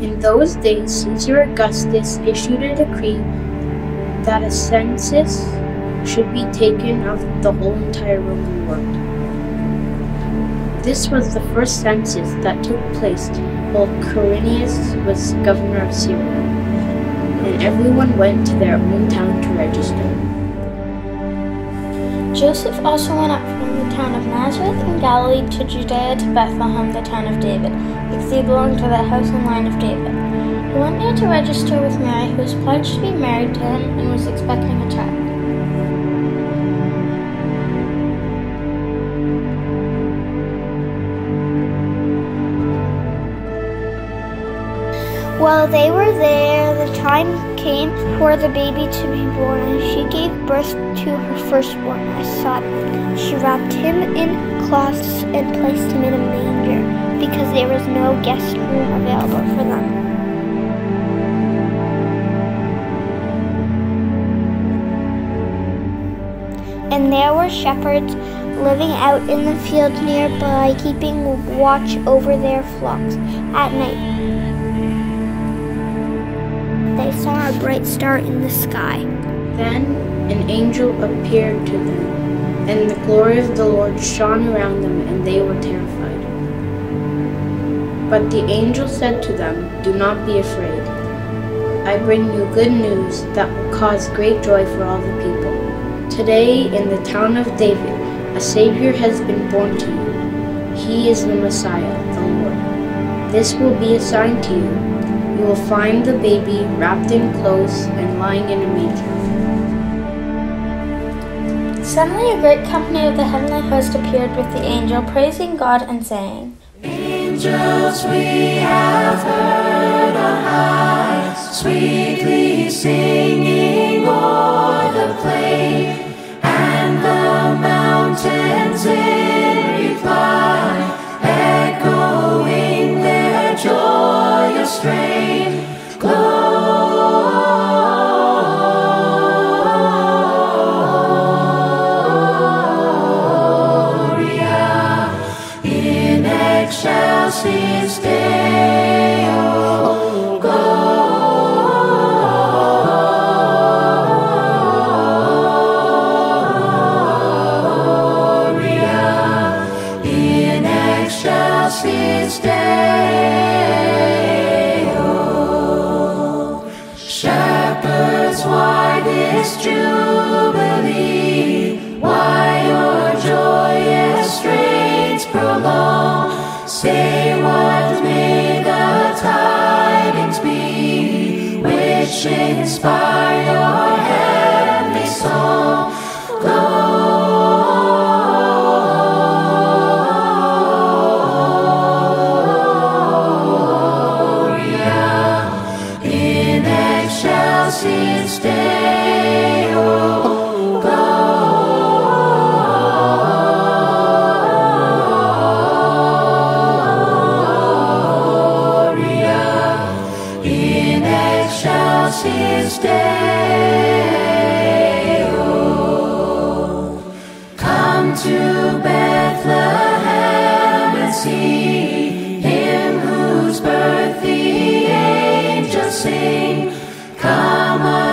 In those days, Caesar Augustus issued a decree that a census should be taken of the whole entire Roman world. This was the first census that took place while Quirinius was governor of Syria, and everyone went to their own town to register. Joseph also went up from the town of Nazareth in Galilee to Judea to Bethlehem, the town of David, because he belonged to the house and line of David. He went there to register with Mary, who was pledged to be married to him and was expecting a child. While they were there, the time came for the baby to be born, and she gave birth to her firstborn, a son. She wrapped him in cloths and placed him in a manger, because there was no guest room available for them. And there were shepherds living out in the fields nearby, keeping watch over their flocks at night bright star in the sky. Then an angel appeared to them, and the glory of the Lord shone around them, and they were terrified. But the angel said to them, Do not be afraid. I bring you good news that will cause great joy for all the people. Today, in the town of David, a Savior has been born to you. He is the Messiah, the Lord. This will be a sign to you you will find the baby wrapped in clothes and lying in a manger. Suddenly a great company of the heavenly host appeared with the angel, praising God and saying, Angels we have heard on high, sweetly singing joyous strain. This jubilee? Why your joyous strains prolong? Say what may the tidings be, which inspire excelsis Deo. Oh. Come to Bethlehem and see him whose birth the angels sing. Come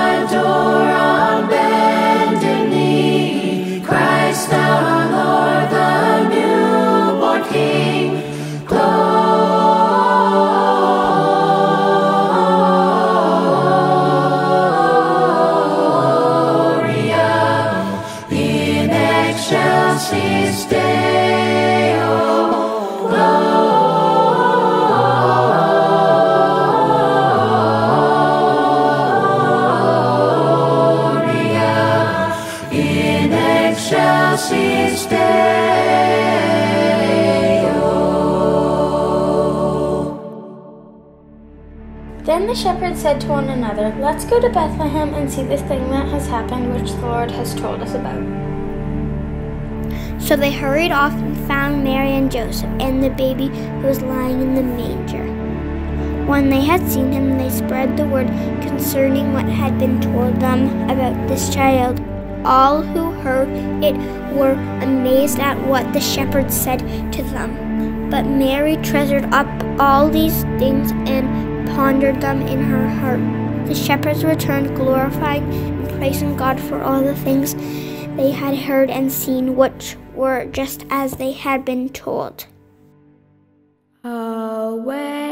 Then the shepherds said to one another, Let's go to Bethlehem and see this thing that has happened, which the Lord has told us about. So they hurried off and found Mary and Joseph and the baby who was lying in the manger. When they had seen him, they spread the word concerning what had been told them about this child. All who heard it were amazed at what the shepherds said to them. But Mary treasured up all these things and pondered them in her heart. The shepherds returned, glorifying and praising God for all the things they had heard and seen, which were just as they had been told. Away